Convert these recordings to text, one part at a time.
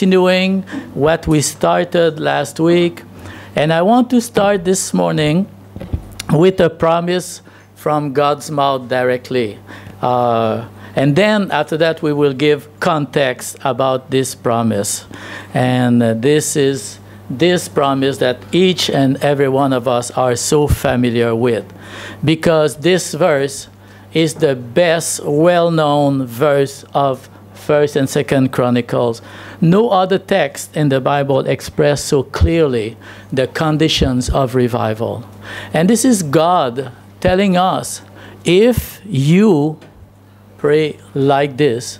continuing what we started last week. And I want to start this morning with a promise from God's mouth directly. Uh, and then after that, we will give context about this promise. And uh, this is this promise that each and every one of us are so familiar with. Because this verse is the best well known verse of First and Second Chronicles. No other text in the Bible express so clearly the conditions of revival. And this is God telling us if you pray like this,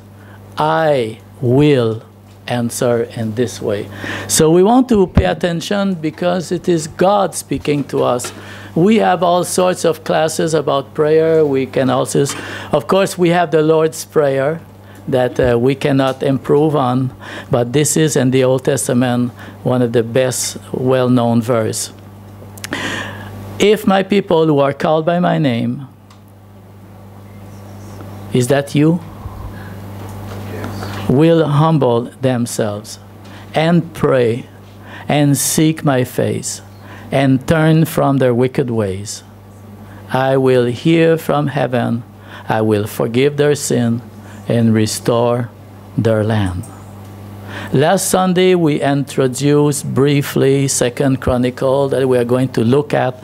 I will answer in this way. So we want to pay attention because it is God speaking to us. We have all sorts of classes about prayer. We can also, of course, we have the Lord's Prayer that uh, we cannot improve on, but this is in the Old Testament one of the best well known verse. If my people who are called by my name, is that you? Will humble themselves and pray and seek my face and turn from their wicked ways. I will hear from heaven, I will forgive their sin and restore their land. Last Sunday we introduced briefly Second Chronicle that we are going to look at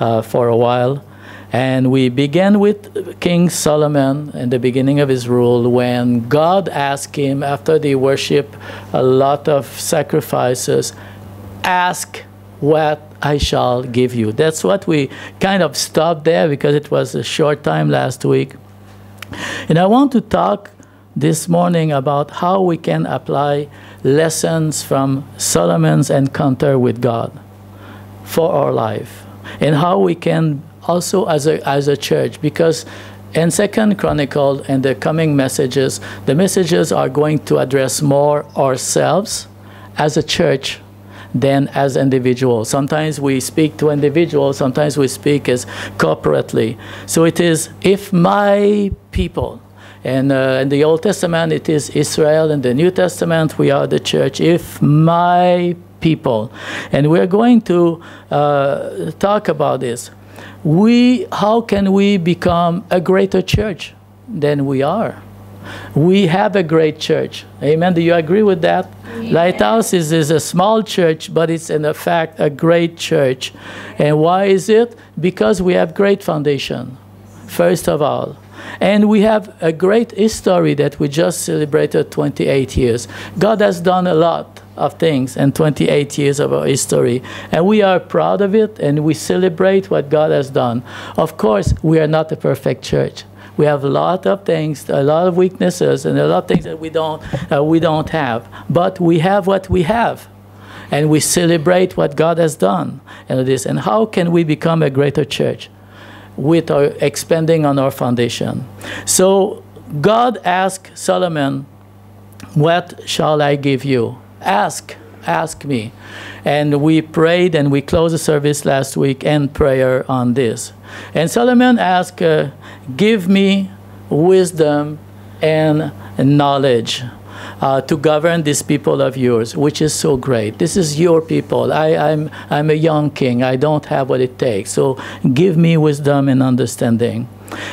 uh, for a while. And we began with King Solomon in the beginning of his rule when God asked him, after they worship a lot of sacrifices, ask what I shall give you. That's what we kind of stopped there because it was a short time last week. And I want to talk this morning about how we can apply lessons from Solomon's encounter with God for our life. And how we can also as a, as a church because in second chronicle and the coming messages the messages are going to address more ourselves as a church than as individuals sometimes we speak to individuals sometimes we speak as corporately so it is if my people and uh, in the Old Testament, it is Israel. In the New Testament, we are the church. If my people, and we're going to uh, talk about this, we, how can we become a greater church than we are? We have a great church. Amen. Do you agree with that? Yeah. Lighthouse is, is a small church, but it's in fact a great church. And why is it? Because we have great foundation, first of all. And we have a great history that we just celebrated 28 years. God has done a lot of things in 28 years of our history. And we are proud of it and we celebrate what God has done. Of course, we are not a perfect church. We have a lot of things, a lot of weaknesses, and a lot of things that we don't, uh, we don't have. But we have what we have. And we celebrate what God has done. And this. And how can we become a greater church? with our expanding on our foundation. So God asked Solomon, What shall I give you? Ask, ask me. And we prayed and we closed the service last week in prayer on this. And Solomon asked, uh, Give me wisdom and knowledge uh, to govern these people of yours, which is so great. This is your people. I, am I'm, I'm a young king. I don't have what it takes. So give me wisdom and understanding.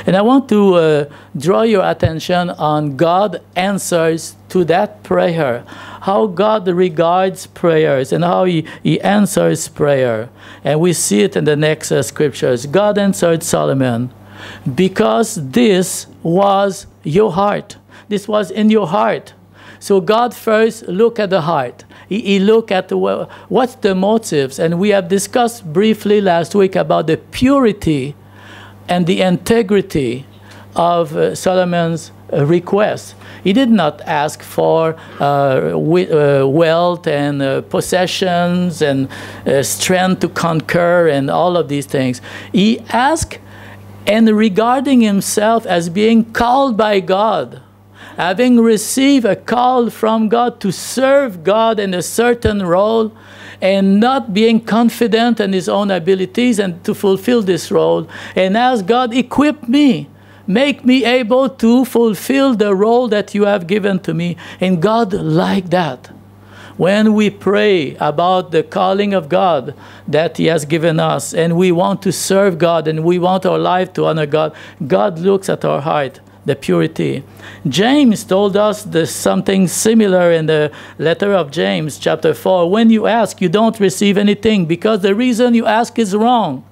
And I want to uh, draw your attention on God answers to that prayer, how God regards prayers and how He, he answers prayer. And we see it in the next uh, scriptures. God answered Solomon because this was your heart. This was in your heart. So God first look at the heart. He, he look at the, what's the motives. And we have discussed briefly last week about the purity and the integrity of uh, Solomon's uh, request. He did not ask for uh, uh, wealth and uh, possessions and uh, strength to conquer and all of these things. He asked, and regarding himself as being called by God having received a call from God to serve God in a certain role and not being confident in his own abilities and to fulfill this role, and ask God, equip me, make me able to fulfill the role that you have given to me. And God liked that. When we pray about the calling of God that He has given us, and we want to serve God and we want our life to honor God, God looks at our heart the purity. James told us something similar in the letter of James, chapter 4. When you ask, you don't receive anything because the reason you ask is wrong.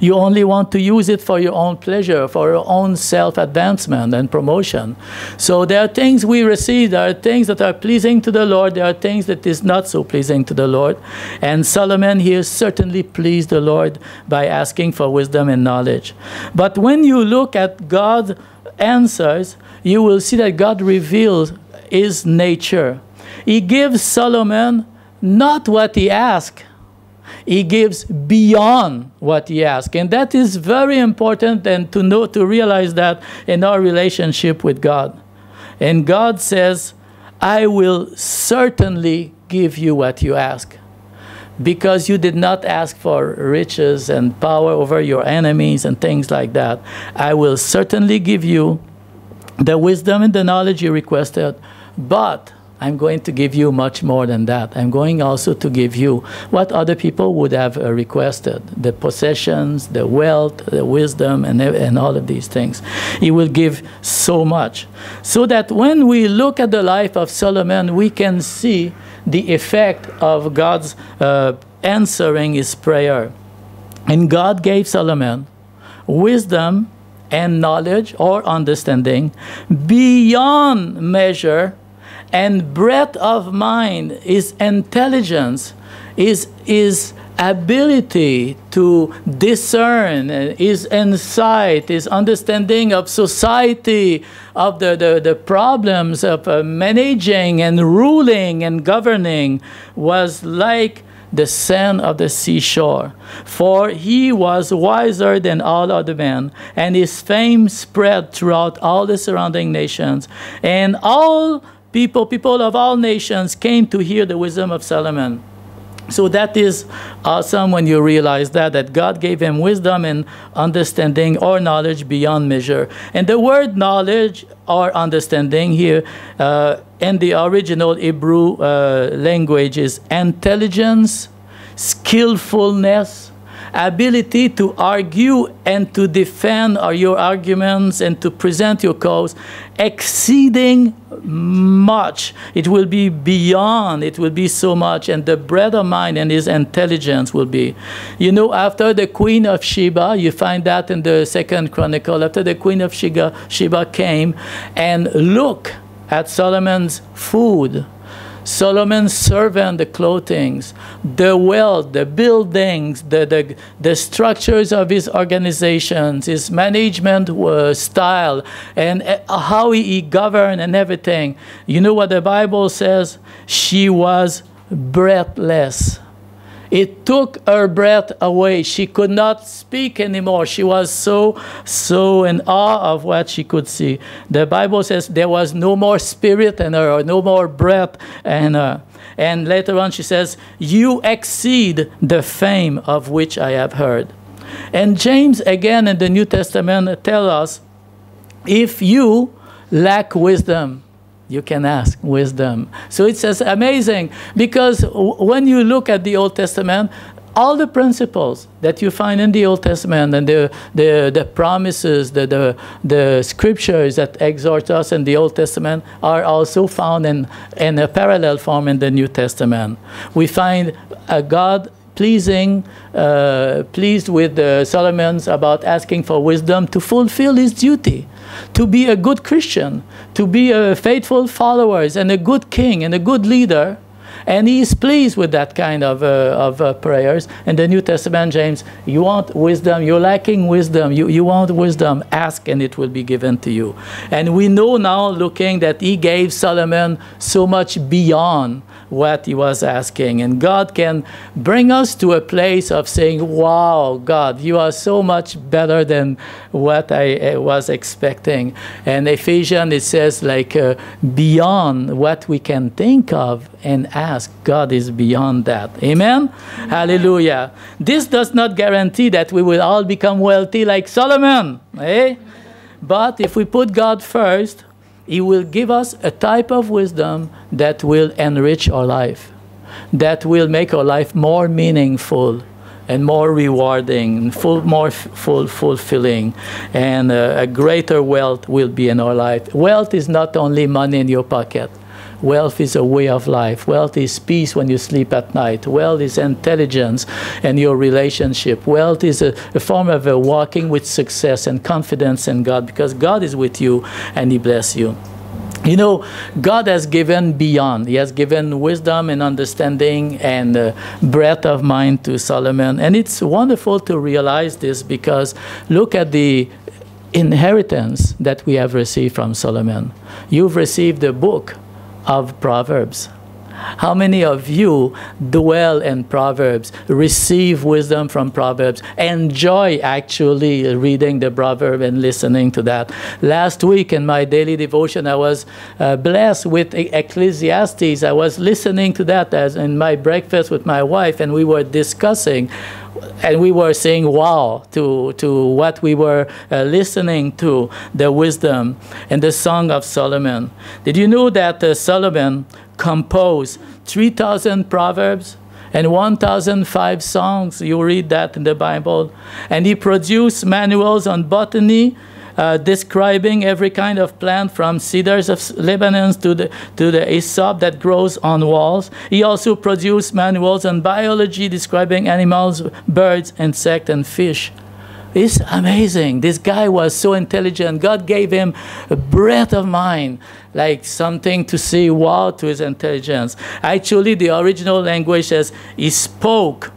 You only want to use it for your own pleasure, for your own self advancement and promotion. So there are things we receive, there are things that are pleasing to the Lord, there are things that is not so pleasing to the Lord. And Solomon here certainly pleased the Lord by asking for wisdom and knowledge. But when you look at God's answers, you will see that God reveals his nature. He gives Solomon not what he asked, he gives beyond what he asked. And that is very important and to know to realize that in our relationship with God. And God says, I will certainly give you what you ask because you did not ask for riches and power over your enemies and things like that. I will certainly give you the wisdom and the knowledge you requested, but I'm going to give you much more than that. I'm going also to give you what other people would have uh, requested the possessions, the wealth, the wisdom, and, and all of these things. He will give so much. So that when we look at the life of Solomon, we can see the effect of God's uh, answering his prayer. And God gave Solomon wisdom and knowledge or understanding beyond measure and breadth of mind is intelligence is is ability to discern his insight his understanding of society of the, the, the problems of uh, managing and ruling and governing was like the sand of the seashore. For he was wiser than all other men, and his fame spread throughout all the surrounding nations. And all people, people of all nations, came to hear the wisdom of Solomon. So that is awesome when you realize that, that God gave him wisdom and understanding or knowledge beyond measure. And the word knowledge or understanding here uh, in the original Hebrew uh, language is intelligence, skillfulness, ability to argue and to defend your arguments and to present your cause exceeding much. It will be beyond, it will be so much, and the bread of mind and his intelligence will be. You know, after the queen of Sheba, you find that in the second chronicle, after the queen of Sheba, Sheba came and look at Solomon's food Solomon's servant, the clothings, the wealth, the buildings, the, the, the structures of his organizations, his management uh, style, and uh, how he, he governed and everything. You know what the Bible says? She was breathless. It took her breath away. She could not speak anymore. She was so, so in awe of what she could see. The Bible says there was no more spirit in her, or no more breath in her. And later on, she says, You exceed the fame of which I have heard. And James, again in the New Testament, tell us if you lack wisdom, you can ask wisdom. So it says amazing because when you look at the Old Testament, all the principles that you find in the Old Testament and the, the, the promises, the, the, the scriptures that exhort us in the Old Testament are also found in, in a parallel form in the New Testament. We find a God pleasing, uh, pleased with Solomon's about asking for wisdom to fulfill his duty to be a good Christian, to be a faithful followers and a good king and a good leader. And he is pleased with that kind of, uh, of uh, prayers. In the New Testament, James, you want wisdom, you're lacking wisdom, you, you want wisdom, ask and it will be given to you. And we know now, looking, that he gave Solomon so much beyond what he was asking. And God can bring us to a place of saying, Wow, God, you are so much better than what I was expecting. And Ephesians, it says, like, uh, beyond what we can think of and ask, God is beyond that. Amen? Amen? Hallelujah. This does not guarantee that we will all become wealthy like Solomon. Eh? But if we put God first, He will give us a type of wisdom that will enrich our life, that will make our life more meaningful and more rewarding, full, more full, fulfilling, and uh, a greater wealth will be in our life. Wealth is not only money in your pocket. Wealth is a way of life. Wealth is peace when you sleep at night. Wealth is intelligence and your relationship. Wealth is a, a form of a walking with success and confidence in God because God is with you and He bless you. You know, God has given beyond. He has given wisdom and understanding and uh, breadth of mind to Solomon. And it's wonderful to realize this because look at the inheritance that we have received from Solomon. You've received the book of Proverbs. How many of you dwell in Proverbs, receive wisdom from Proverbs, enjoy actually reading the proverb and listening to that? Last week in my daily devotion, I was uh, blessed with Ecclesiastes. I was listening to that as in my breakfast with my wife, and we were discussing and we were saying wow to, to what we were uh, listening to, the wisdom and the Song of Solomon. Did you know that uh, Solomon composed 3,000 proverbs and 1,005 songs? You read that in the Bible. And he produced manuals on botany, uh, describing every kind of plant from cedars of Lebanon to the, to the hyssop that grows on walls. He also produced manuals on biology describing animals, birds, insects, and fish. It's amazing. This guy was so intelligent. God gave him a breath of mind, like something to say wow to his intelligence. Actually, the original language says he spoke.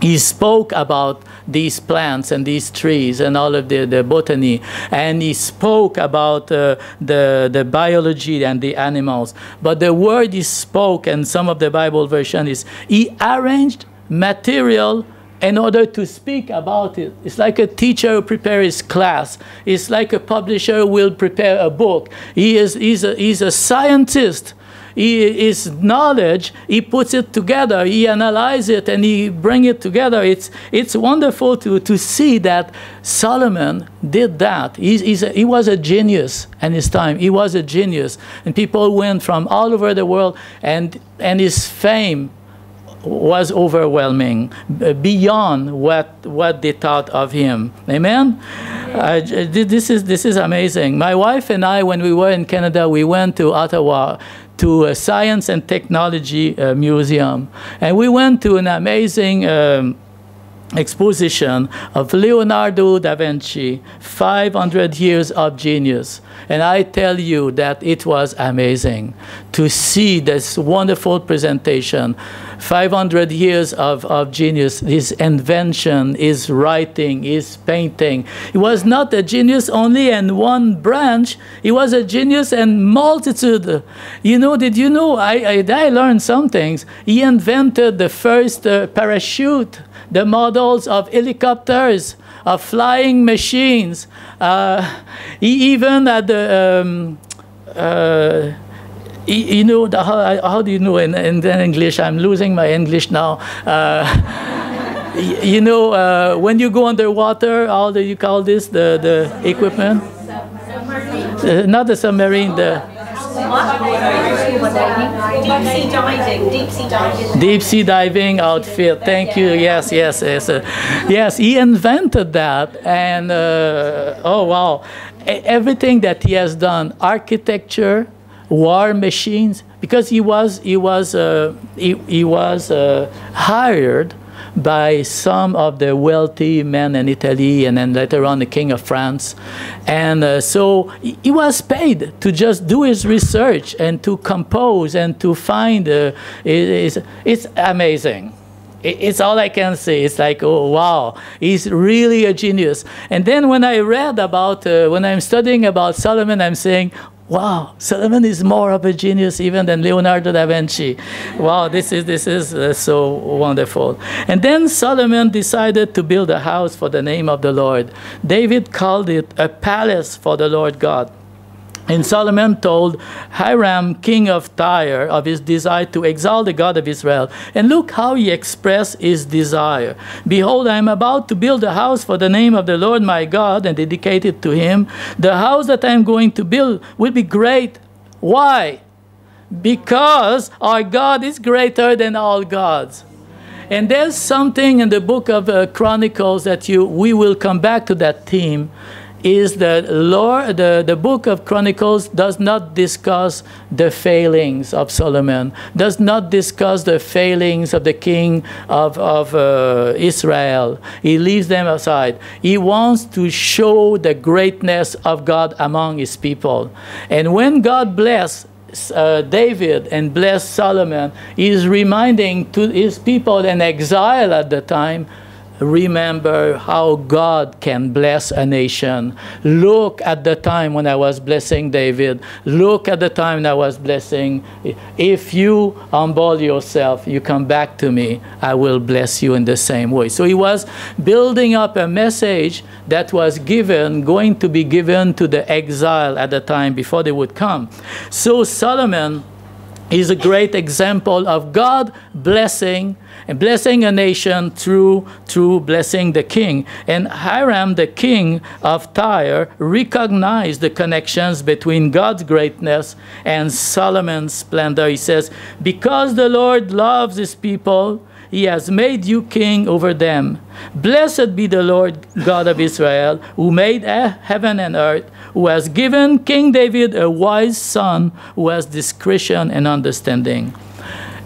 He spoke about these plants and these trees and all of the, the botany. And he spoke about uh, the, the biology and the animals. But the word he spoke, and some of the Bible version is, he arranged material in order to speak about it. It's like a teacher who prepares class. It's like a publisher will prepare a book. He is he's a, he's a scientist he, his knowledge, he puts it together, he analyzes it, and he brings it together. It's, it's wonderful to, to see that Solomon did that. He's, he's a, he was a genius in his time. He was a genius. And people went from all over the world, and, and his fame was overwhelming, beyond what, what they thought of him. Amen? Uh, this, is, this is amazing. My wife and I, when we were in Canada, we went to Ottawa to a science and technology uh, museum. And we went to an amazing um, exposition of Leonardo da Vinci, 500 years of genius. And I tell you that it was amazing to see this wonderful presentation. 500 years of, of genius, his invention, his writing, his painting. He was not a genius only in one branch, he was a genius in multitude. You know, did you know? I, I, I learned some things. He invented the first uh, parachute the models of helicopters, of flying machines. Uh, even at the, um, uh, you know, how, how, do you know in, in English? I'm losing my English now. Uh, you know, uh, when you go underwater, how do you call this, the, the equipment? Uh, not the submarine, the Deep sea diving. Deep sea diving. Deep sea diving outfit. Thank you. Yes, yes, yes. Uh, yes, he invented that. And uh, oh, wow. Everything that he has done, architecture, war machines, because he was, he was, uh, he, he was uh, hired by some of the wealthy men in Italy and then later on the King of France. And uh, so he was paid to just do his research and to compose and to find. Uh, it's, it's amazing it's all I can say. It's like, oh, wow, he's really a genius. And then when I read about, uh, when I'm studying about Solomon, I'm saying, wow, Solomon is more of a genius even than Leonardo da Vinci. Wow, this is, this is uh, so wonderful. And then Solomon decided to build a house for the name of the Lord. David called it a palace for the Lord God. And Solomon told Hiram, king of Tyre, of his desire to exalt the God of Israel. And look how he expressed his desire. Behold, I am about to build a house for the name of the Lord my God and dedicate it to him. The house that I am going to build will be great. Why? Because our God is greater than all gods. And there's something in the book of uh, Chronicles that you we will come back to that theme is that Lord, the, the book of Chronicles does not discuss the failings of Solomon, does not discuss the failings of the king of, of uh, Israel. He leaves them aside. He wants to show the greatness of God among his people. And when God bless uh, David and bless Solomon, he is reminding to his people in exile at the time remember how God can bless a nation. Look at the time when I was blessing David. Look at the time I was blessing. If you humble yourself, you come back to me, I will bless you in the same way. So he was building up a message that was given, going to be given to the exile at the time before they would come. So Solomon is a great example of God blessing and blessing a nation through through blessing the king. And Hiram, the king of Tyre, recognized the connections between God's greatness and Solomon's splendor. He says, "Because the Lord loves his people." He has made you king over them. Blessed be the Lord God of Israel, who made eh, heaven and earth, who has given King David a wise son who has discretion and understanding.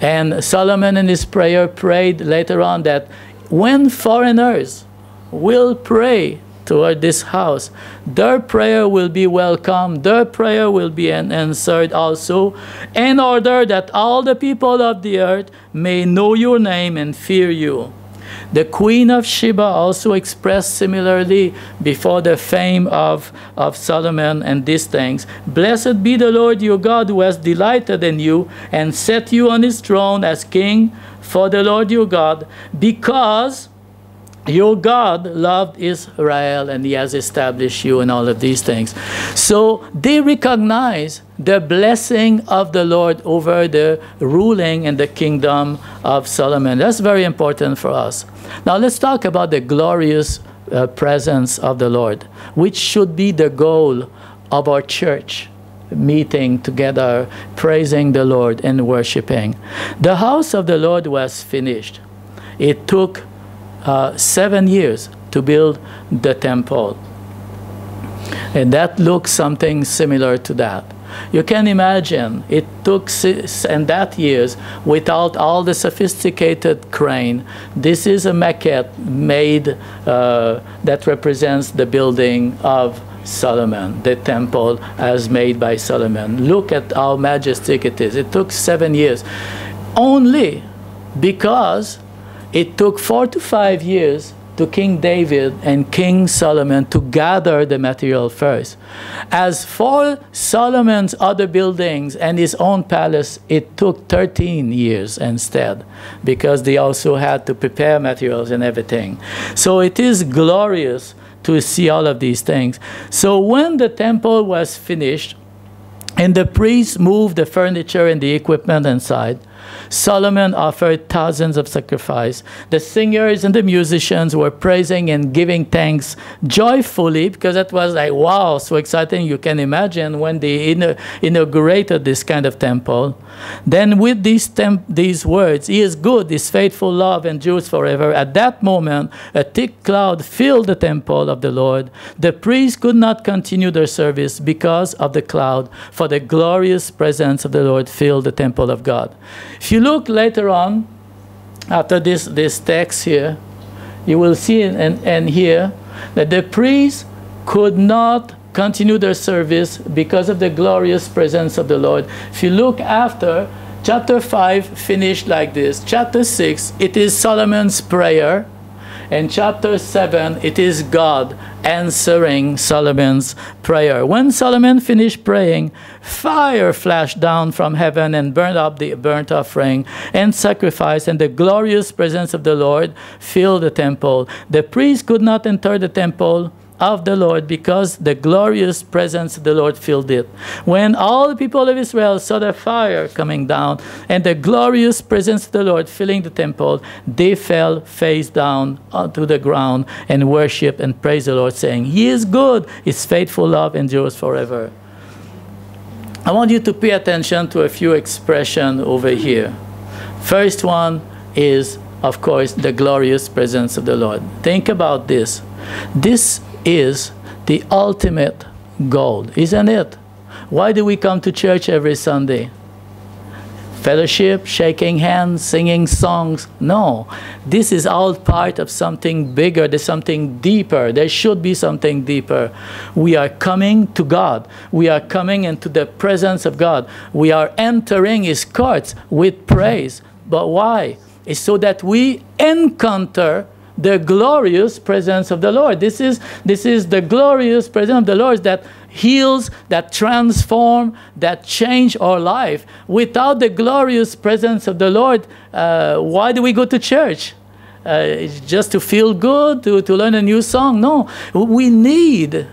And Solomon in his prayer prayed later on that when foreigners will pray toward this house, their prayer will be welcome, their prayer will be answered also, in order that all the people of the earth may know your name and fear you. The Queen of Sheba also expressed similarly before the fame of, of Solomon and these things. Blessed be the Lord your God who has delighted in you and set you on his throne as king for the Lord your God, because your God loved Israel and he has established you and all of these things. So they recognize the blessing of the Lord over the ruling and the kingdom of Solomon. That's very important for us. Now let's talk about the glorious uh, presence of the Lord, which should be the goal of our church meeting together, praising the Lord and worshiping. The house of the Lord was finished. It took uh, seven years to build the temple. And that looks something similar to that. You can imagine it took six and that years without all the sophisticated crane. This is a maquette made uh, that represents the building of Solomon, the temple as made by Solomon. Look at how majestic it is. It took seven years only because it took four to five years to King David and King Solomon to gather the material first. As for Solomon's other buildings and his own palace, it took 13 years instead, because they also had to prepare materials and everything. So it is glorious to see all of these things. So when the temple was finished, and the priests moved the furniture and the equipment inside, Solomon offered thousands of sacrifice. The singers and the musicians were praising and giving thanks joyfully because that was like, wow, so exciting. You can imagine when they inaugurated this kind of temple. Then, with these, these words, He is good, His faithful love endures forever. At that moment, a thick cloud filled the temple of the Lord. The priests could not continue their service because of the cloud, for the glorious presence of the Lord filled the temple of God. If you look later on, after this, this text here, you will see and, and hear that the priests could not continue their service because of the glorious presence of the Lord. If you look after, chapter 5 finished like this. Chapter 6, it is Solomon's prayer in chapter 7, it is God answering Solomon's prayer. When Solomon finished praying, fire flashed down from heaven and burned up the burnt offering and sacrifice, and the glorious presence of the Lord filled the temple. The priests could not enter the temple of the Lord because the glorious presence of the Lord filled it. When all the people of Israel saw the fire coming down and the glorious presence of the Lord filling the temple, they fell face down onto the ground and worshiped and praised the Lord, saying, He is good, His faithful love endures forever. I want you to pay attention to a few expressions over here. First one is, of course, the glorious presence of the Lord. Think about this. This is the ultimate goal, isn't it? Why do we come to church every Sunday? Fellowship, shaking hands, singing songs. No, this is all part of something bigger. There's something deeper. There should be something deeper. We are coming to God. We are coming into the presence of God. We are entering His courts with praise. But why? It's so that we encounter the glorious presence of the Lord. This is, this is the glorious presence of the Lord that heals, that transform, that change our life. Without the glorious presence of the Lord, uh, why do we go to church? Uh, just to feel good, to, to learn a new song? No, we need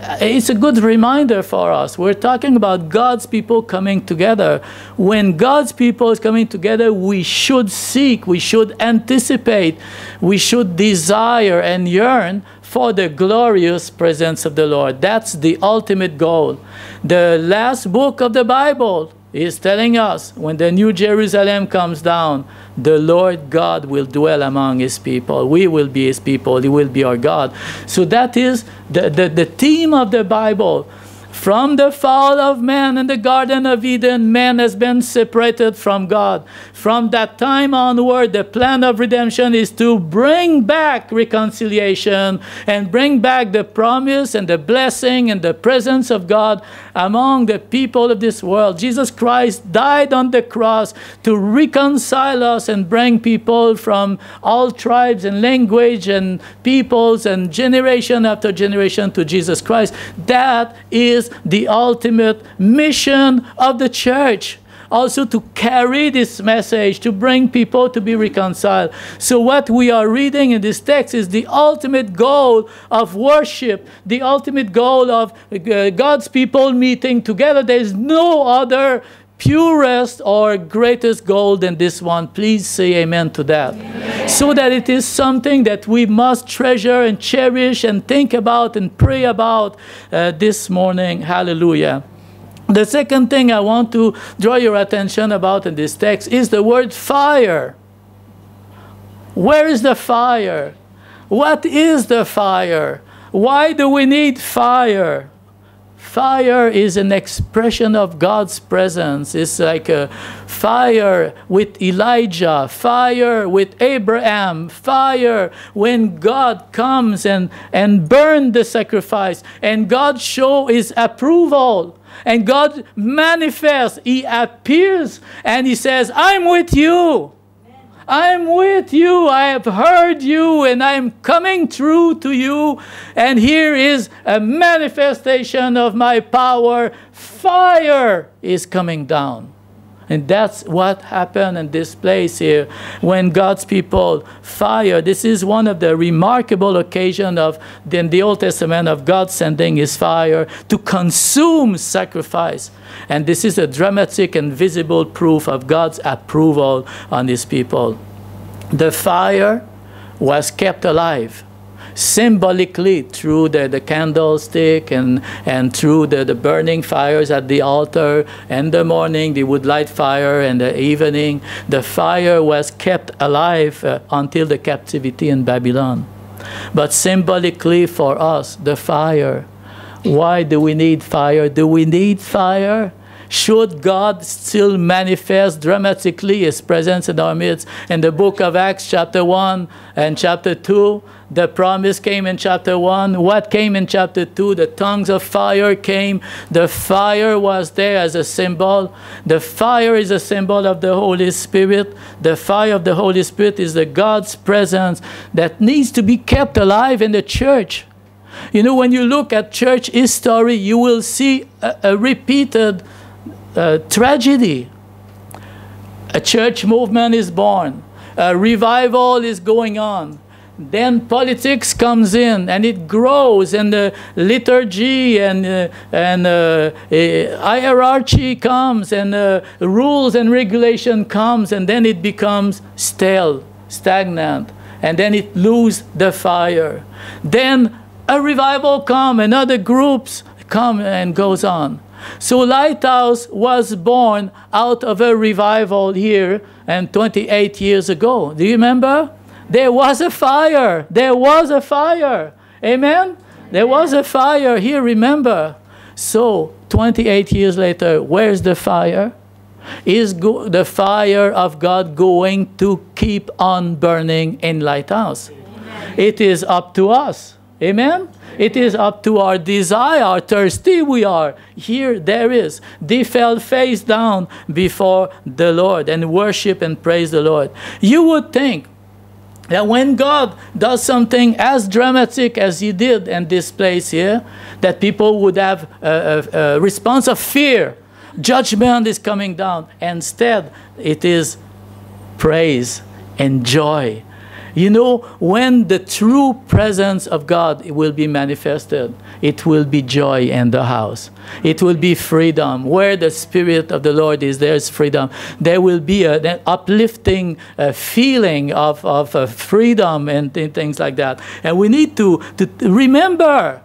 Uh, it's a good reminder for us. We're talking about God's people coming together. When God's people is coming together, we should seek, we should anticipate, we should desire and yearn for the glorious presence of the Lord. That's the ultimate goal. The last book of the Bible is telling us when the New Jerusalem comes down, the Lord God will dwell among his people. We will be his people. He will be our God. So that is the, the, the theme of the Bible. From the fall of man in the Garden of Eden, man has been separated from God. From that time onward, the plan of redemption is to bring back reconciliation and bring back the promise and the blessing and the presence of God among the people of this world. Jesus Christ died on the cross to reconcile us and bring people from all tribes and language and peoples and generation after generation to Jesus Christ. That is the ultimate mission of the church also to carry this message, to bring people to be reconciled. So, what we are reading in this text is the ultimate goal of worship, the ultimate goal of uh, God's people meeting together. There is no other purest or greatest goal than this one. Please say amen to that. Amen. So that it is something that we must treasure and cherish and think about and pray about uh, this morning. Hallelujah. The second thing I want to draw your attention about in this text is the word fire. Where is the fire? What is the fire? Why do we need fire? Fire is an expression of God's presence. It's like a fire with Elijah, fire with Abraham, fire when God comes and, and burn the sacrifice. And God show his approval. And God manifests. He appears and he says, I'm with you. I'm with you. I have heard you and I'm coming through to you. And here is a manifestation of my power. Fire is coming down. And that's what happened in this place here when God's people fire. This is one of the remarkable occasions of in the Old Testament of God sending his fire to consume sacrifice. And this is a dramatic and visible proof of God's approval on his people. The fire was kept alive symbolically through the, the candlestick and, and through the, the burning fires at the altar. In the morning, they would light fire, and the evening, the fire was kept alive uh, until the captivity in Babylon. But symbolically for us, the fire. Why do we need fire? Do we need fire? Should God still manifest dramatically His presence in our midst? In the book of Acts, chapter 1 and chapter 2, the promise came in chapter 1. What came in chapter 2? The tongues of fire came. The fire was there as a symbol. The fire is a symbol of the Holy Spirit. The fire of the Holy Spirit is the God's presence that needs to be kept alive in the church. You know, when you look at church history, you will see a, a repeated uh, tragedy. A church movement is born, a revival is going on. then politics comes in and it grows and the liturgy and, uh, and uh, hierarchy comes and uh, rules and regulation comes and then it becomes stale stagnant and then it loses the fire then a revival come and other groups come and goes on so lighthouse was born out of a revival here and 28 years ago do you remember there was a fire. There was a fire. Amen? There was a fire here, remember. So, 28 years later, where's the fire? Is the fire of God going to keep on burning in Lighthouse? Amen. It is up to us. Amen? It is up to our desire, thirsty we are. Here, there is. They fell face down before the Lord and worship and praise the Lord. You would think that when God does something as dramatic as He did in this place here, that people would have a, a, a response of fear. Judgment is coming down. Instead, it is praise and joy you know, when the true presence of God will be manifested, it will be joy in the house. It will be freedom. Where the Spirit of the Lord is, there's freedom. There will be a, an uplifting uh, feeling of, of uh, freedom and, and things like that. And we need to, to remember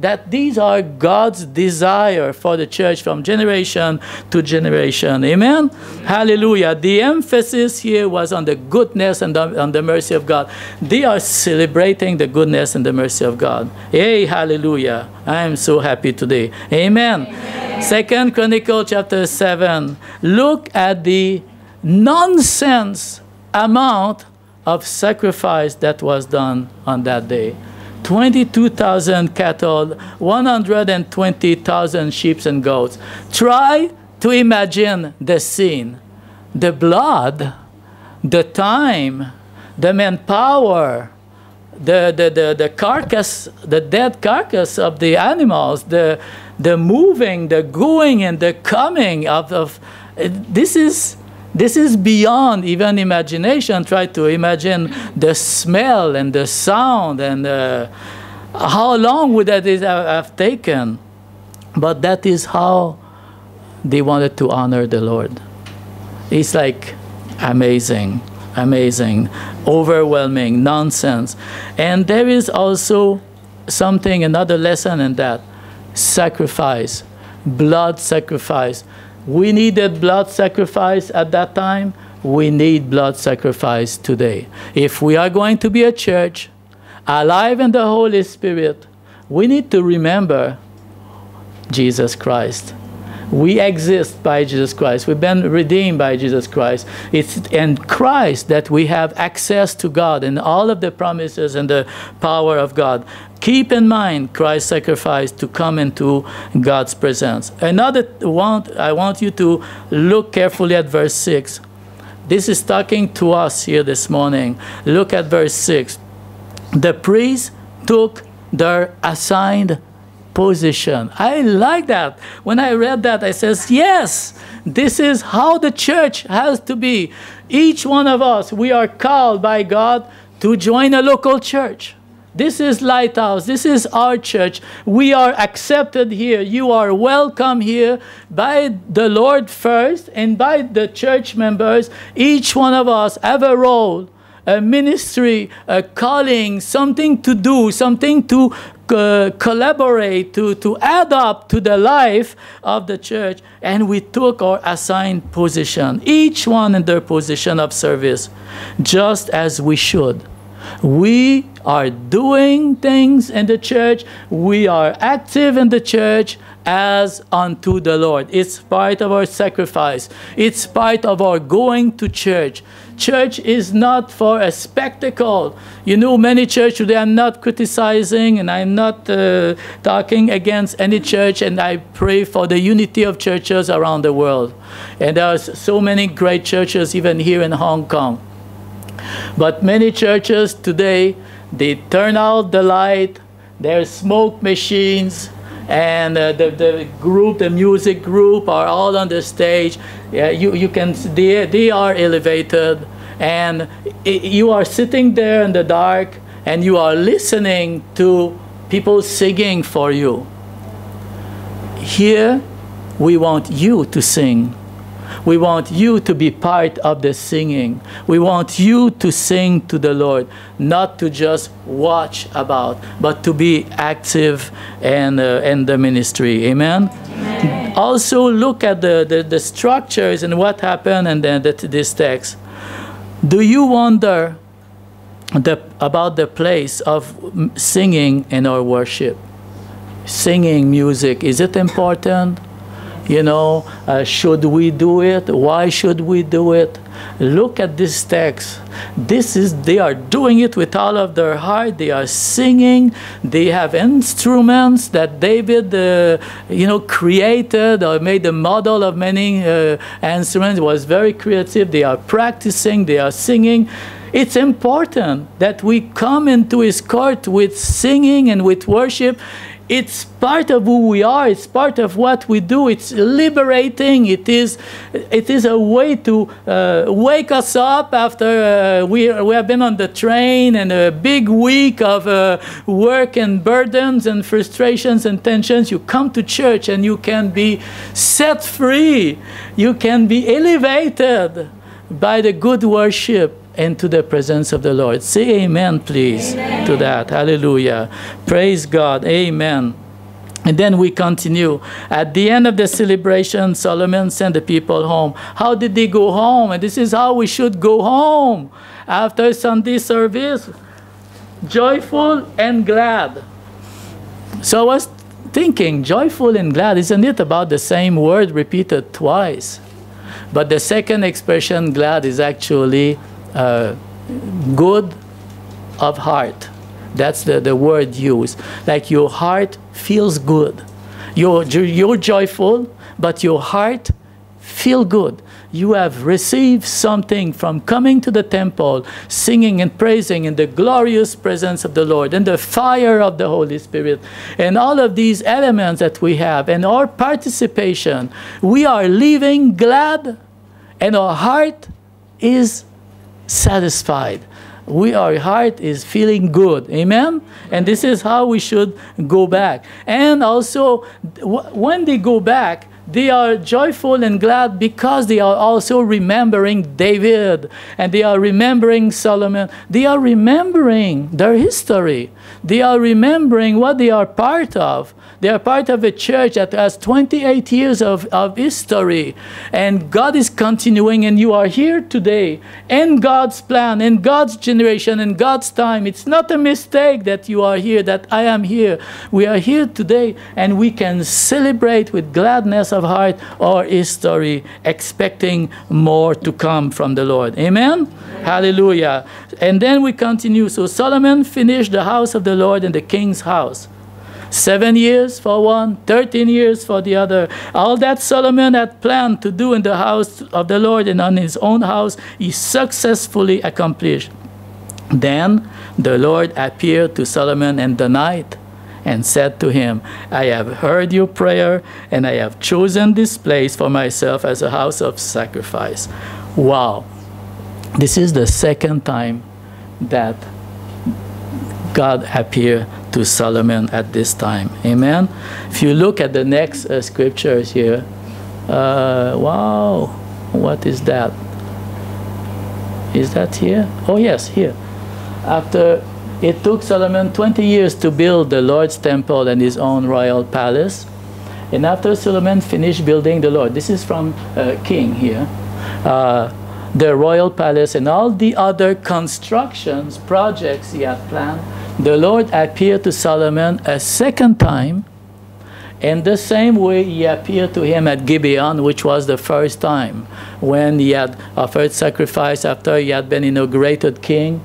that these are God's desire for the church from generation to generation. Amen? Hallelujah. The emphasis here was on the goodness and the, on the mercy of God. They are celebrating the goodness and the mercy of God. Hey, hallelujah. I am so happy today. Amen. Amen. Second Chronicle chapter 7. Look at the nonsense amount of sacrifice that was done on that day. 22,000 cattle, 120,000 sheep and goats. Try to imagine the scene. The blood, the time, the manpower, the, the, the, the carcass, the dead carcass of the animals, the, the moving, the going and the coming of, of this is this is beyond even imagination. Try to imagine the smell and the sound and uh, how long would that have taken? But that is how they wanted to honor the Lord. It's like amazing, amazing, overwhelming, nonsense. And there is also something, another lesson in that sacrifice, blood sacrifice. We needed blood sacrifice at that time. We need blood sacrifice today. If we are going to be a church alive in the Holy Spirit, we need to remember Jesus Christ. We exist by Jesus Christ. We've been redeemed by Jesus Christ. It's in Christ that we have access to God and all of the promises and the power of God. Keep in mind Christ's sacrifice to come into God's presence. Another want I want you to look carefully at verse 6. This is talking to us here this morning. Look at verse 6. The priests took their assigned position. I like that. When I read that, I says, yes, this is how the church has to be. Each one of us, we are called by God to join a local church. This is Lighthouse. This is our church. We are accepted here. You are welcome here by the Lord first and by the church members. Each one of us have a role, a ministry, a calling, something to do, something to collaborate, to, to add up to the life of the church. And we took our assigned position, each one in their position of service, just as we should. We are doing things in the church. We are active in the church as unto the Lord. It's part of our sacrifice. It's part of our going to church. Church is not for a spectacle. You know, many churches today, I'm not criticizing and I'm not uh, talking against any church, and I pray for the unity of churches around the world. And there are so many great churches, even here in Hong Kong. But many churches today, they turn out the light, there's smoke machines, and uh, the, the group, the music group are all on the stage. Yeah, you, you can, they, they are elevated and you are sitting there in the dark and you are listening to people singing for you. Here, we want you to sing. We want you to be part of the singing. We want you to sing to the Lord, not to just watch about, but to be active in, uh, in the ministry. Amen? Amen. Also, look at the, the, the, structures and what happened in the, the, this text. Do you wonder the, about the place of singing in our worship? Singing music, is it important? You know, uh, should we do it? Why should we do it? Look at this text. This is they are doing it with all of their heart. They are singing. They have instruments that David, uh, you know, created or made a model of many uh, instruments. It was very creative. They are practicing. They are singing. It's important that we come into His court with singing and with worship it's part of who we are. It's part of what we do. It's liberating. It is, it is a way to uh, wake us up after uh, we, we have been on the train and a big week of uh, work and burdens and frustrations and tensions. You come to church and you can be set free. You can be elevated by the good worship into the presence of the Lord. Say amen, please, amen. to that. Hallelujah. Praise God. Amen. And then we continue. At the end of the celebration, Solomon sent the people home. How did they go home? And this is how we should go home after Sunday service joyful and glad. So I was thinking, joyful and glad, isn't it about the same word repeated twice? But the second expression, glad, is actually uh, good of heart. That's the, the word used. Like your heart feels good. You're, you're joyful, but your heart feel good. You have received something from coming to the temple, singing and praising in the glorious presence of the Lord and the fire of the Holy Spirit. And all of these elements that we have and our participation, we are living glad and our heart is satisfied. We, our heart is feeling good. Amen? And this is how we should go back. And also, when they go back, they are joyful and glad because they are also remembering David and they are remembering Solomon. They are remembering their history. They are remembering what they are part of. They are part of a church that has 28 years of, of history. And God is continuing, and you are here today in God's plan, in God's generation, in God's time. It's not a mistake that you are here, that I am here. We are here today, and we can celebrate with gladness of heart our history, expecting more to come from the Lord. Amen? Hallelujah. And then we continue. So Solomon finished the house of the Lord in the king's house. Seven years for one, 13 years for the other. All that Solomon had planned to do in the house of the Lord and on his own house, he successfully accomplished. Then the Lord appeared to Solomon in the night and said to him, I have heard your prayer, and I have chosen this place for myself as a house of sacrifice. Wow. This is the second time that God appeared to Solomon at this time. Amen. If you look at the next uh, scriptures here, uh, wow, what is that? Is that here? Oh, yes, here. After it took Solomon 20 years to build the Lord's temple and his own royal palace. And after Solomon finished building the Lord, this is from uh, King here, uh, the royal palace and all the other constructions, projects he had planned, the Lord appeared to Solomon a second time in the same way he appeared to him at Gibeon, which was the first time when he had offered sacrifice after he had been inaugurated king.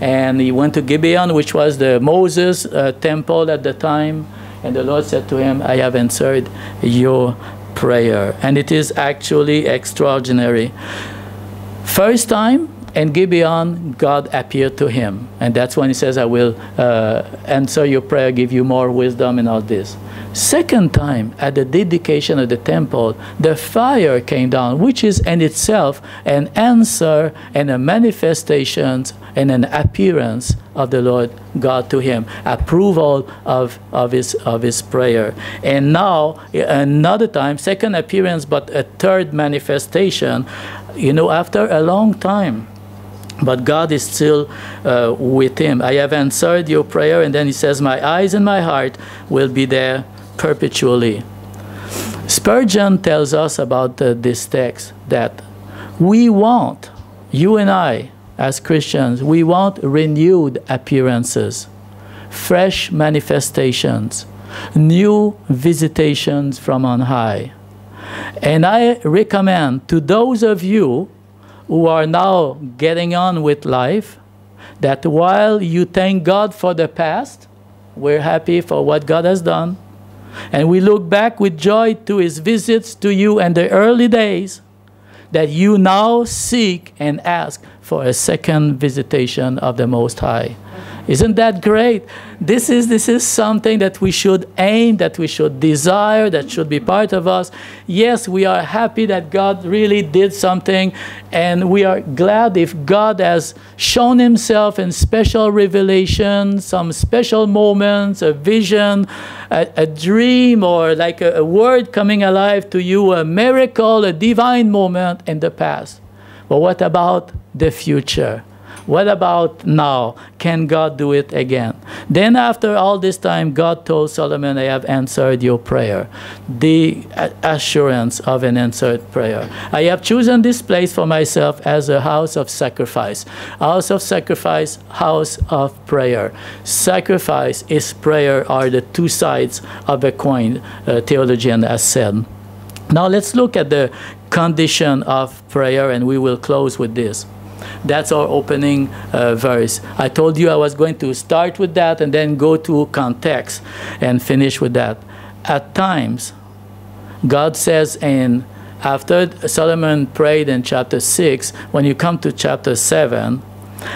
And he went to Gibeon, which was the Moses uh, temple at the time. And the Lord said to him, I have answered your prayer. And it is actually extraordinary. First time, and Gibeon, God appeared to him. And that's when he says, I will uh, answer your prayer, give you more wisdom, and all this. Second time, at the dedication of the temple, the fire came down, which is in itself an answer and a manifestation and an appearance of the Lord God to him, approval of, of, his, of his prayer. And now, another time, second appearance, but a third manifestation, you know, after a long time but God is still uh, with him. I have answered your prayer, and then he says, My eyes and my heart will be there perpetually. Spurgeon tells us about uh, this text that we want, you and I, as Christians, we want renewed appearances, fresh manifestations, new visitations from on high. And I recommend to those of you who are now getting on with life that while you thank God for the past, we're happy for what God has done, and we look back with joy to his visits to you in the early days, that you now seek and ask for a second visitation of the Most High. Isn't that great? This is, this is something that we should aim, that we should desire, that should be part of us. Yes, we are happy that God really did something, and we are glad if God has shown Himself in special revelation, some special moments, a vision, a, a dream, or like a, a word coming alive to you, a miracle, a divine moment in the past. But what about the future? What about now? Can God do it again? Then, after all this time, God told Solomon, I have answered your prayer. The assurance of an answered prayer. I have chosen this place for myself as a house of sacrifice. House of sacrifice, house of prayer. Sacrifice is prayer are the two sides of a coin, uh, a theologian has said. Now let's look at the condition of prayer, and we will close with this. That's our opening uh, verse. I told you I was going to start with that and then go to context and finish with that. At times, God says in after Solomon prayed in chapter 6, when you come to chapter 7,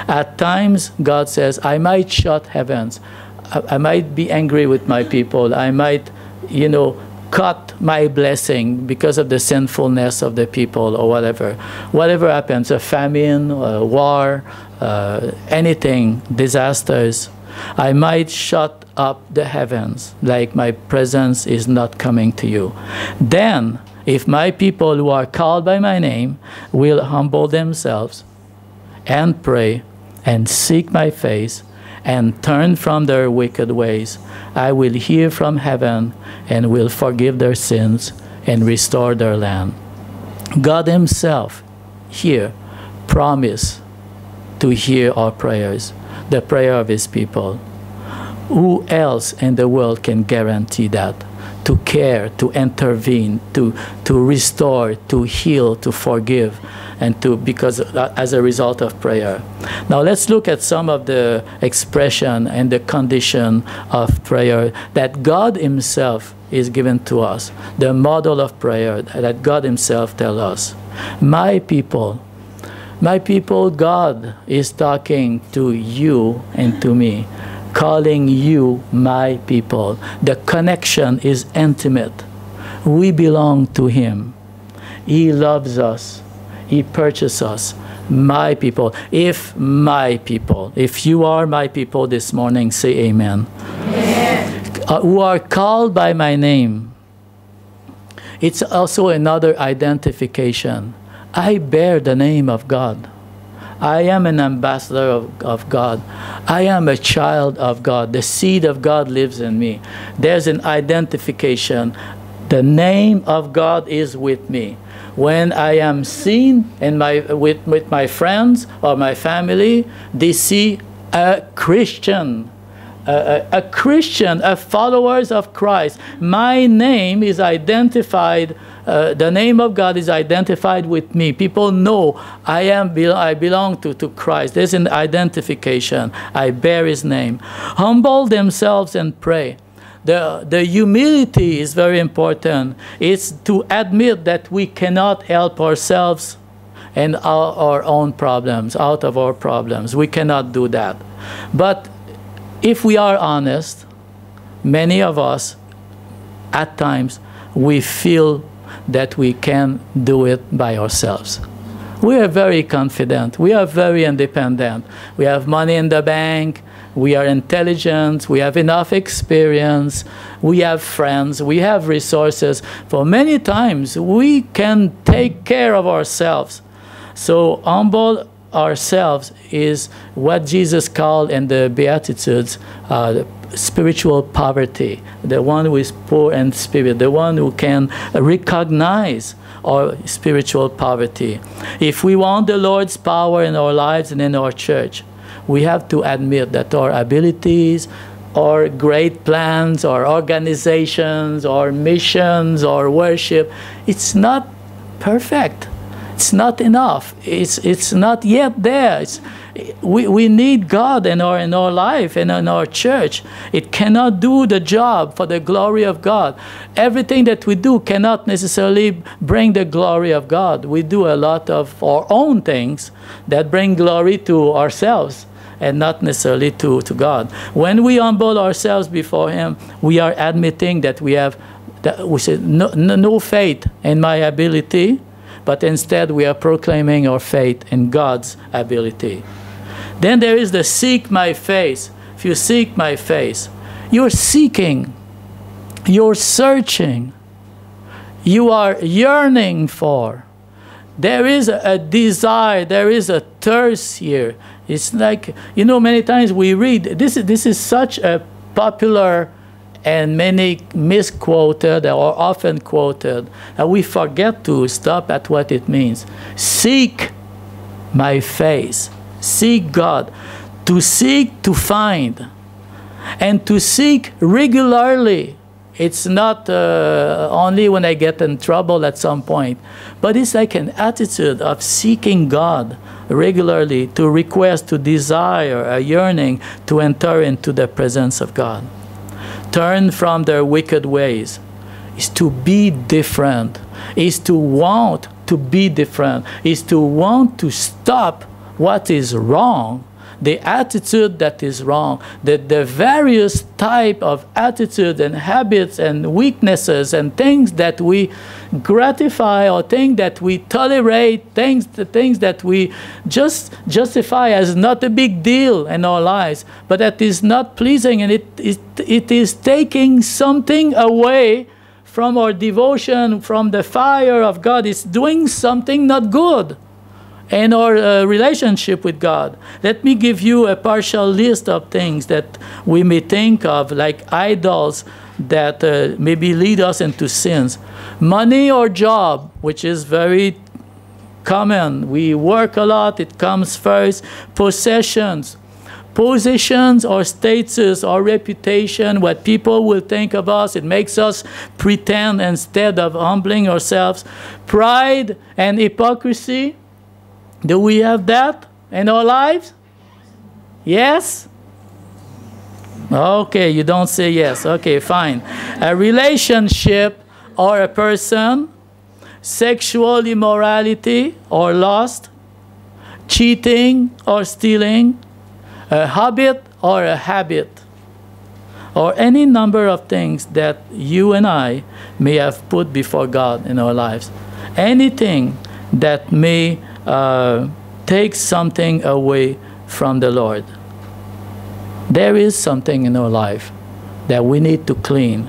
at times God says, I might shut heavens. I, I might be angry with my people. I might, you know, cut my blessing because of the sinfulness of the people or whatever. Whatever happens, a famine, a war, uh, anything, disasters, I might shut up the heavens like my presence is not coming to you. Then, if my people who are called by my name will humble themselves and pray and seek my face and turn from their wicked ways, I will hear from heaven and will forgive their sins and restore their land. God Himself here promised to hear our prayers, the prayer of His people. Who else in the world can guarantee that? To care, to intervene, to, to restore, to heal, to forgive and to because uh, as a result of prayer. Now let's look at some of the expression and the condition of prayer that God Himself is given to us. The model of prayer that God Himself tells us. My people, my people, God is talking to you and to me, calling you my people. The connection is intimate. We belong to Him. He loves us. He purchased us. My people. If my people, if you are my people this morning, say amen. amen. Uh, who are called by my name. It's also another identification. I bear the name of God. I am an ambassador of, of God. I am a child of God. The seed of God lives in me. There's an identification. The name of God is with me when I am seen in my, with, with my friends or my family, they see a Christian. A, a, a Christian, a followers of Christ. My name is identified, uh, the name of God is identified with me. People know I, am, I belong to, to Christ. There's an identification. I bear his name. Humble themselves and pray the, the humility is very important. It's to admit that we cannot help ourselves and our, our own problems, out of our problems. We cannot do that. But if we are honest, many of us, at times, we feel that we can do it by ourselves. We are very confident. We are very independent. We have money in the bank. We are intelligent. We have enough experience. We have friends. We have resources. For many times, we can take care of ourselves. So, humble ourselves is what Jesus called in the Beatitudes uh, spiritual poverty, the one who is poor in spirit, the one who can recognize our spiritual poverty. If we want the Lord's power in our lives and in our church, we have to admit that our abilities, our great plans, our organizations, our missions, our worship, it's not perfect. It's not enough. It's, it's not yet there. It's, we, we need God in our, in our life and in our church. It cannot do the job for the glory of God. Everything that we do cannot necessarily bring the glory of God. We do a lot of our own things that bring glory to ourselves and not necessarily to, to God. When we humble ourselves before Him, we are admitting that we have that we say no, no, no faith in my ability, but instead we are proclaiming our faith in God's ability. Then there is the seek my face. If you seek my face, you're seeking, you're searching, you are yearning for. There is a, desire, there is a thirst here. It's like, you know, many times we read, this is, this is such a popular and many misquoted or often quoted that we forget to stop at what it means. Seek my face seek God, to seek to find, and to seek regularly. It's not uh, only when I get in trouble at some point, but it's like an attitude of seeking God regularly, to request, to desire, a yearning to enter into the presence of God. Turn from their wicked ways. Is to be different, is to want to be different, is to want to stop what is wrong, the attitude that is wrong, the, the various type of attitudes and habits and weaknesses and things that we gratify or things that we tolerate, things, the things that we just justify as not a big deal in our lives, but that is not pleasing and it, it, it is taking something away from our devotion, from the fire of God. It's doing something not good and our uh, relationship with God. Let me give you a partial list of things that we may think of, like idols that uh, maybe lead us into sins. Money or job, which is very common. We work a lot, it comes first. Possessions, positions or status or reputation, what people will think of us. It makes us pretend instead of humbling ourselves. Pride and hypocrisy do we have that in our lives? Yes? Okay, you don't say yes. Okay, fine. A relationship or a person, sexual immorality or lust, cheating or stealing, a habit or a habit, or any number of things that you and I may have put before God in our lives. Anything that may uh, takes something away from the Lord. There is something in our life that we need to clean,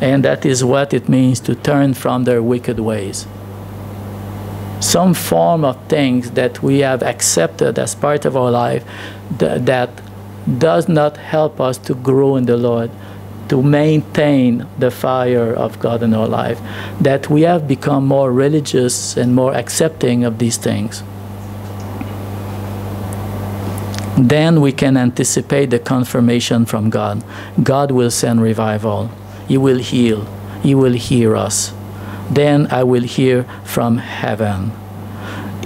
and that is what it means to turn from their wicked ways. Some form of things that we have accepted as part of our life th that does not help us to grow in the Lord, to maintain the fire of God in our life, that we have become more religious and more accepting of these things. Then we can anticipate the confirmation from God. God will send revival. He will heal. He will hear us. Then I will hear from heaven.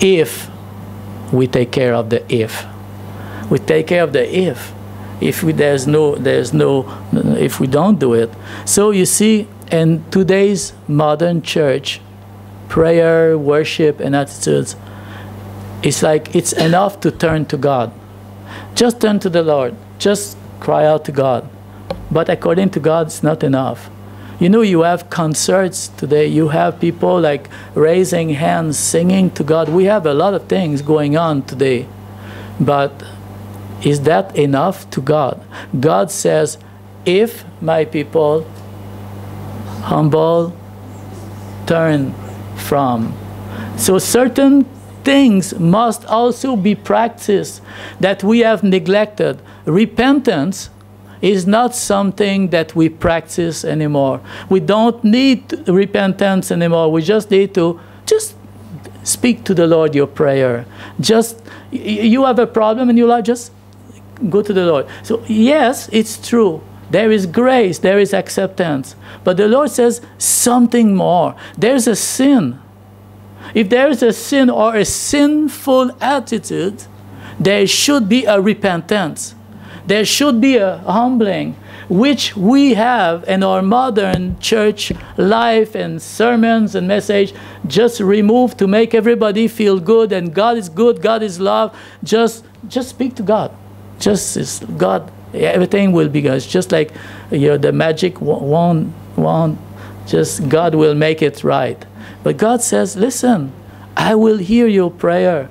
If we take care of the if. We take care of the if if we, there's no there's no if we don't do it so you see in today's modern church prayer worship and attitudes it's like it's enough to turn to God. Just turn to the Lord. Just cry out to God. But according to God, it's not enough. You know, you have concerts today, you have people like raising hands, singing to God. We have a lot of things going on today. But is that enough to God? God says, if my people humble, turn from. So certain things must also be practiced that we have neglected. Repentance is not something that we practice anymore. We don't need repentance anymore. We just need to just speak to the Lord your prayer. Just you have a problem in your life, just go to the Lord. So yes, it's true. There is grace, there is acceptance. But the Lord says something more. There's a sin. If there is a sin or a sinful attitude, there should be a repentance. There should be a humbling, which we have in our modern church life and sermons and message just removed to make everybody feel good and God is good, God is love. Just, just speak to God. Just God everything will be. It's just like you know, the magic wand, wand, just God will make it right. But God says, listen, I will hear your prayer.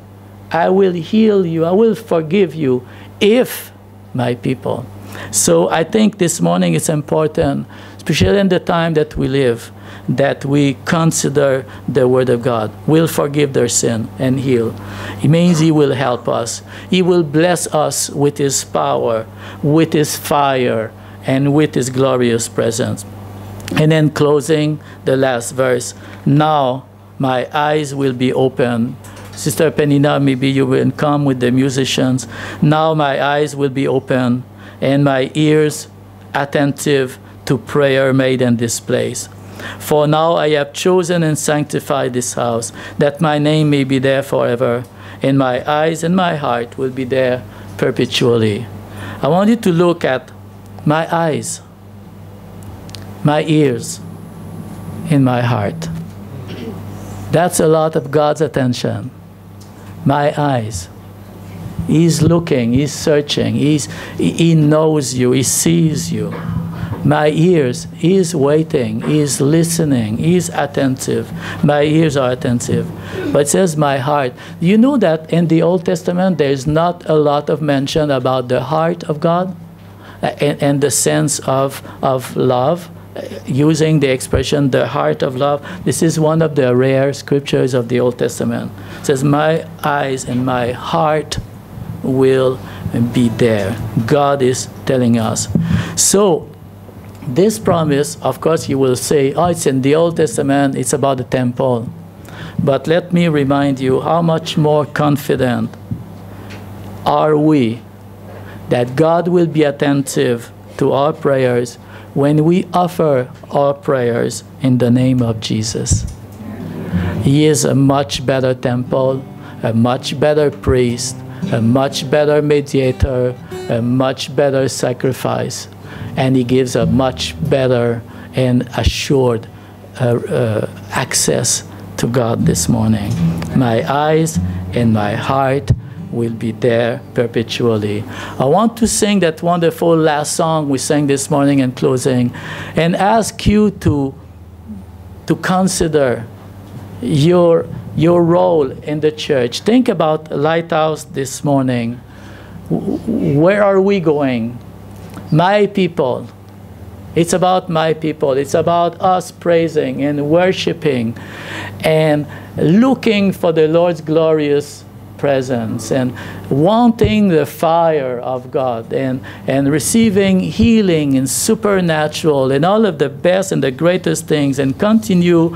I will heal you. I will forgive you if my people. So I think this morning it's important, especially in the time that we live, that we consider the Word of God. Will forgive their sin and heal. It means He will help us. He will bless us with His power, with His fire, and with His glorious presence. And then closing the last verse. Now my eyes will be open. Sister Penina, maybe you will come with the musicians. Now my eyes will be open and my ears attentive to prayer made in this place. For now I have chosen and sanctified this house, that my name may be there forever, and my eyes and my heart will be there perpetually. I want you to look at my eyes, my ears, and my heart. That's a lot of God's attention. My eyes. He's looking, he's searching, he's, he knows you, he sees you my ears is waiting, is listening, is attentive. My ears are attentive. But it says my heart. You know that in the Old Testament there's not a lot of mention about the heart of God uh, and, and the sense of, of love uh, using the expression the heart of love. This is one of the rare scriptures of the Old Testament. It says, My eyes and my heart will be there. God is telling us. So this promise, of course, you will say, oh, it's in the Old Testament, it's about the temple. But let me remind you how much more confident are we that God will be attentive to our prayers when we offer our prayers in the name of Jesus. He is a much better temple, a much better priest, a much better mediator, a much better sacrifice and he gives a much better and assured uh, uh, access to God this morning. My eyes and my heart will be there perpetually. I want to sing that wonderful last song we sang this morning in closing and ask you to, to consider your, your role in the church. Think about Lighthouse this morning. Where are we going? My people. It's about my people. It's about us praising and worshiping and looking for the Lord's glorious presence and wanting the fire of God and, and receiving healing and supernatural and all of the best and the greatest things and continue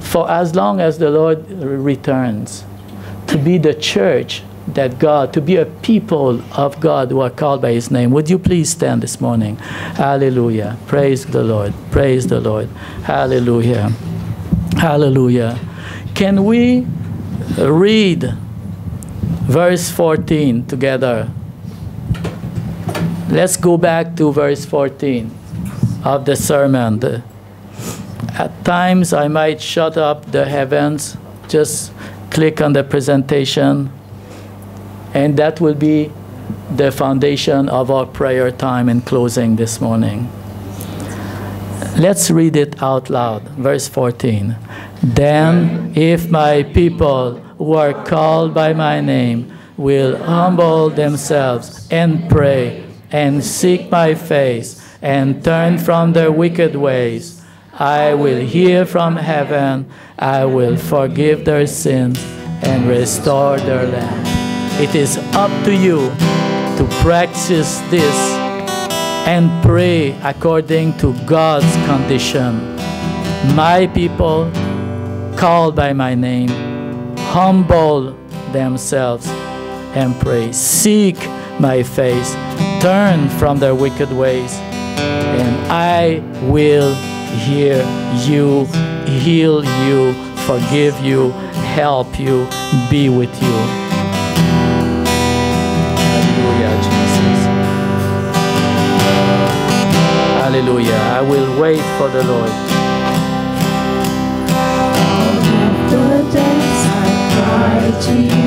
for as long as the Lord returns to be the church that God, to be a people of God who are called by His name. Would you please stand this morning? Hallelujah. Praise the Lord. Praise the Lord. Hallelujah. Hallelujah. Can we read verse 14 together? Let's go back to verse 14 of the sermon. At times I might shut up the heavens, just click on the presentation, and that will be the foundation of our prayer time in closing this morning. Let's read it out loud. Verse 14. Then, if my people who are called by my name will humble themselves and pray and seek my face and turn from their wicked ways, I will hear from heaven, I will forgive their sins and restore their land. It is up to you to practice this and pray according to God's condition. My people, called by my name, humble themselves and pray. Seek my face, turn from their wicked ways, and I will hear you, heal you, forgive you, help you, be with you. Hallelujah. I will wait for the Lord. to you.